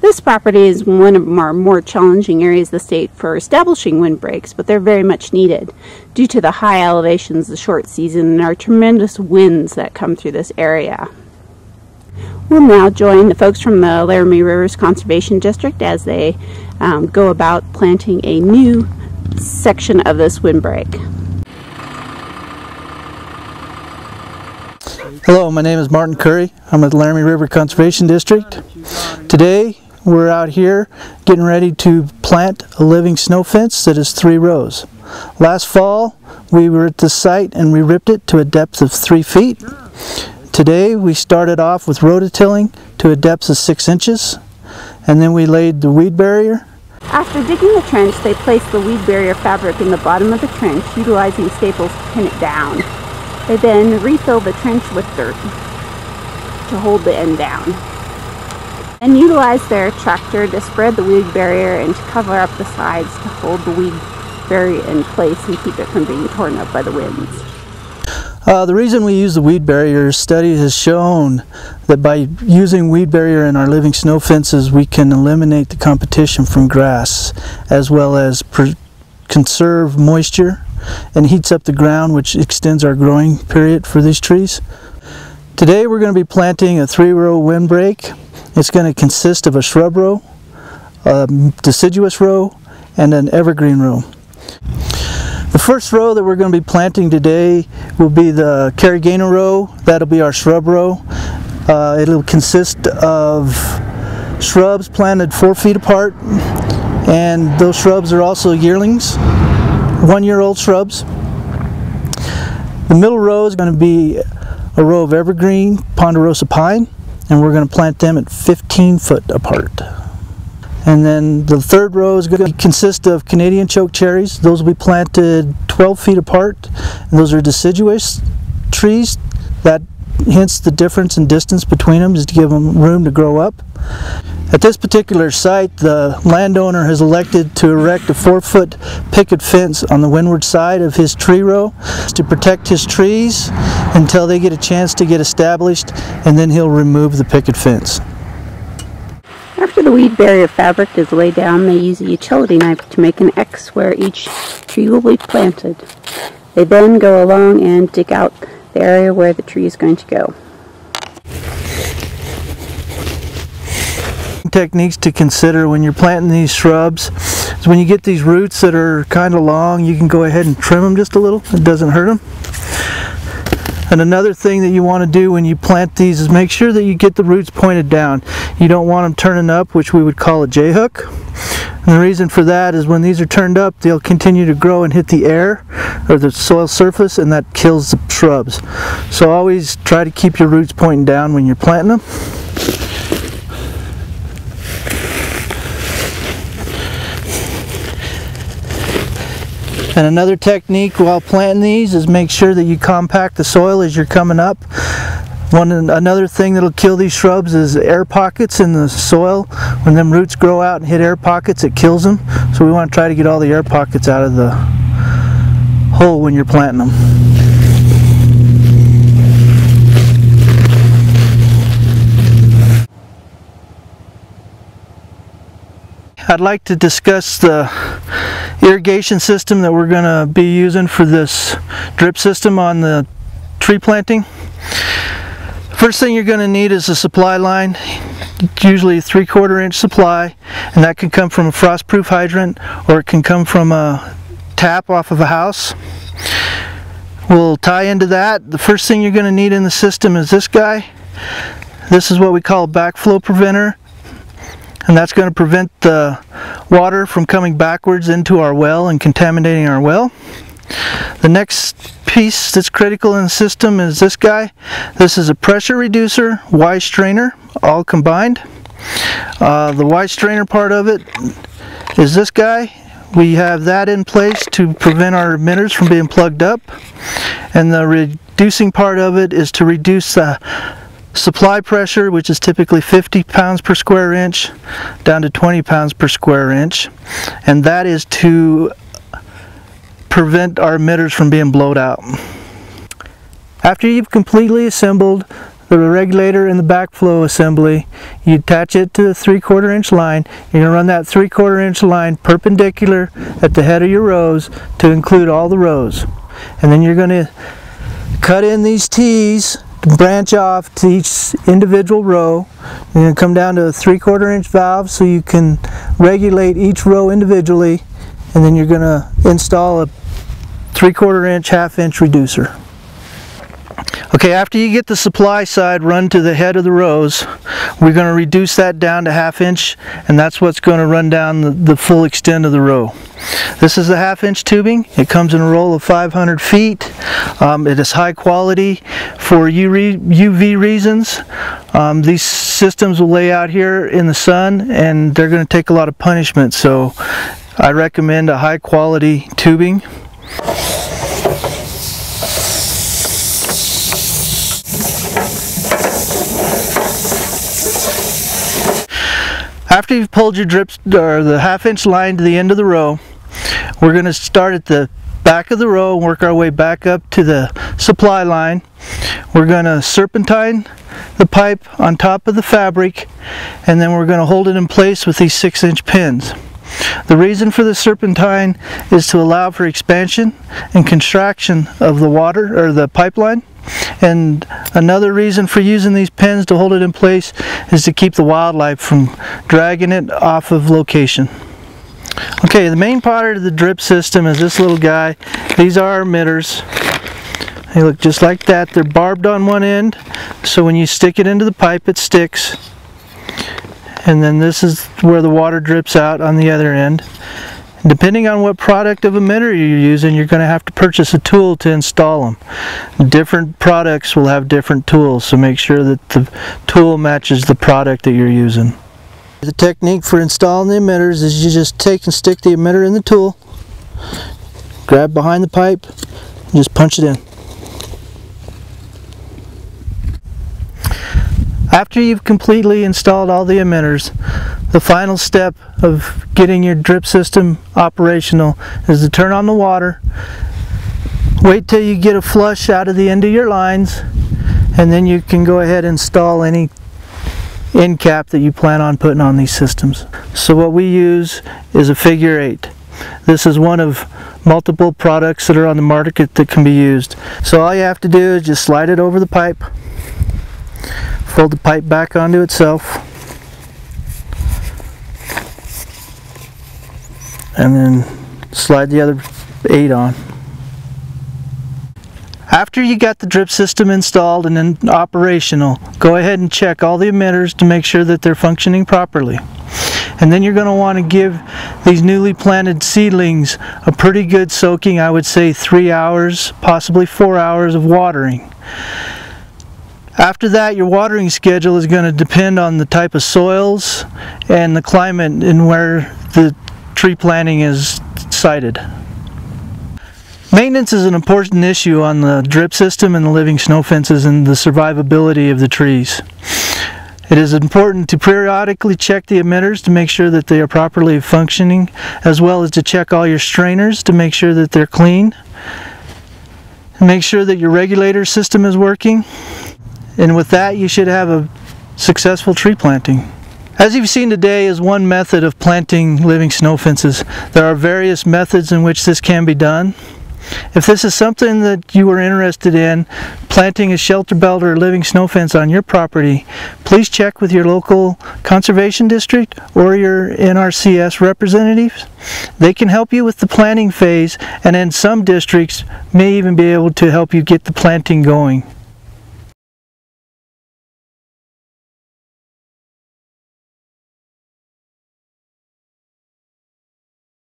This property is one of our more challenging areas of the state for establishing windbreaks, but they're very much needed due to the high elevations, the short season, and our tremendous winds that come through this area. We'll now join the folks from the Laramie Rivers Conservation District as they um, go about planting a new section of this windbreak. Hello, my name is Martin Curry. I'm the Laramie River Conservation District. Today we're out here getting ready to plant a living snow fence that is three rows. Last fall we were at the site and we ripped it to a depth of three feet. Today we started off with rototilling to a depth of six inches and then we laid the weed barrier. After digging the trench, they placed the weed barrier fabric in the bottom of the trench, utilizing staples to pin it down. They then refilled the trench with dirt to hold the end down. And utilize their tractor to spread the weed barrier and to cover up the sides to hold the weed barrier in place and keep it from being torn up by the winds. Uh, the reason we use the weed barrier study has shown that by using weed barrier in our living snow fences we can eliminate the competition from grass as well as conserve moisture and heats up the ground which extends our growing period for these trees. Today we're going to be planting a three row windbreak. It's going to consist of a shrub row, a deciduous row, and an evergreen row. The first row that we're going to be planting today will be the Caragana row. That'll be our shrub row. Uh, it'll consist of shrubs planted four feet apart and those shrubs are also yearlings, one year old shrubs. The middle row is going to be a row of evergreen ponderosa pine and we're going to plant them at 15 foot apart. And then the third row is going to consist of Canadian choke cherries. Those will be planted 12 feet apart. And those are deciduous trees. That hence the difference in distance between them is to give them room to grow up. At this particular site, the landowner has elected to erect a four foot picket fence on the windward side of his tree row to protect his trees until they get a chance to get established and then he'll remove the picket fence. After the weed barrier fabric is laid down, they use a utility knife to make an X where each tree will be planted. They then go along and dig out the area where the tree is going to go. Techniques to consider when you're planting these shrubs is when you get these roots that are kind of long, you can go ahead and trim them just a little. It doesn't hurt them. And another thing that you want to do when you plant these is make sure that you get the roots pointed down. You don't want them turning up, which we would call a J-hook. And the reason for that is when these are turned up, they'll continue to grow and hit the air or the soil surface and that kills the shrubs. So always try to keep your roots pointing down when you're planting them. And another technique while planting these is make sure that you compact the soil as you're coming up. One another thing that'll kill these shrubs is air pockets in the soil. When them roots grow out and hit air pockets, it kills them. So we want to try to get all the air pockets out of the hole when you're planting them. I'd like to discuss the irrigation system that we're going to be using for this drip system on the tree planting. First thing you're going to need is a supply line, usually a three quarter inch supply, and that can come from a frost-proof hydrant or it can come from a tap off of a house. We'll tie into that. The first thing you're going to need in the system is this guy. This is what we call a backflow preventer and that's going to prevent the water from coming backwards into our well and contaminating our well. The next piece that's critical in the system is this guy. This is a pressure reducer, Y strainer, all combined. Uh, the Y strainer part of it is this guy. We have that in place to prevent our emitters from being plugged up. And the reducing part of it is to reduce the supply pressure, which is typically 50 pounds per square inch, down to 20 pounds per square inch. And that is to prevent our emitters from being blowed out. After you've completely assembled the regulator and the backflow assembly. You attach it to a three quarter inch line. You're going to run that three quarter inch line perpendicular at the head of your rows to include all the rows. And then you're going to cut in these T's branch off to each individual row. You're going to come down to a three quarter inch valve so you can regulate each row individually and then you're going to install a three quarter inch half inch reducer. Okay, after you get the supply side run to the head of the rows, we're going to reduce that down to half inch and that's what's going to run down the, the full extent of the row. This is the half inch tubing. It comes in a roll of 500 feet. Um, it is high quality for UV reasons. Um, these systems will lay out here in the sun and they're going to take a lot of punishment so I recommend a high quality tubing. After you've pulled your drips or the half inch line to the end of the row, we're going to start at the back of the row and work our way back up to the supply line. We're going to serpentine the pipe on top of the fabric and then we're going to hold it in place with these 6 inch pins. The reason for the serpentine is to allow for expansion and contraction of the water or the pipeline and another reason for using these pins to hold it in place is to keep the wildlife from dragging it off of location. Okay, the main part of the drip system is this little guy. These are emitters. They look just like that. They're barbed on one end, so when you stick it into the pipe, it sticks. And then this is where the water drips out on the other end. Depending on what product of emitter you're using, you're going to have to purchase a tool to install them. Different products will have different tools, so make sure that the tool matches the product that you're using. The technique for installing the emitters is you just take and stick the emitter in the tool, grab behind the pipe, and just punch it in. After you've completely installed all the emitters, the final step of getting your drip system operational is to turn on the water, wait till you get a flush out of the end of your lines, and then you can go ahead and install any end cap that you plan on putting on these systems. So what we use is a figure eight. This is one of multiple products that are on the market that can be used. So all you have to do is just slide it over the pipe fold the pipe back onto itself and then slide the other eight on. After you got the drip system installed and in operational, go ahead and check all the emitters to make sure that they're functioning properly. And then you're going to want to give these newly planted seedlings a pretty good soaking, I would say three hours, possibly four hours of watering. After that, your watering schedule is going to depend on the type of soils and the climate and where the tree planting is sited. Maintenance is an important issue on the drip system and the living snow fences and the survivability of the trees. It is important to periodically check the emitters to make sure that they are properly functioning, as well as to check all your strainers to make sure that they're clean. Make sure that your regulator system is working and with that you should have a successful tree planting. As you've seen today is one method of planting living snow fences. There are various methods in which this can be done. If this is something that you are interested in, planting a shelter belt or a living snow fence on your property, please check with your local conservation district or your NRCS representatives. They can help you with the planting phase and in some districts may even be able to help you get the planting going.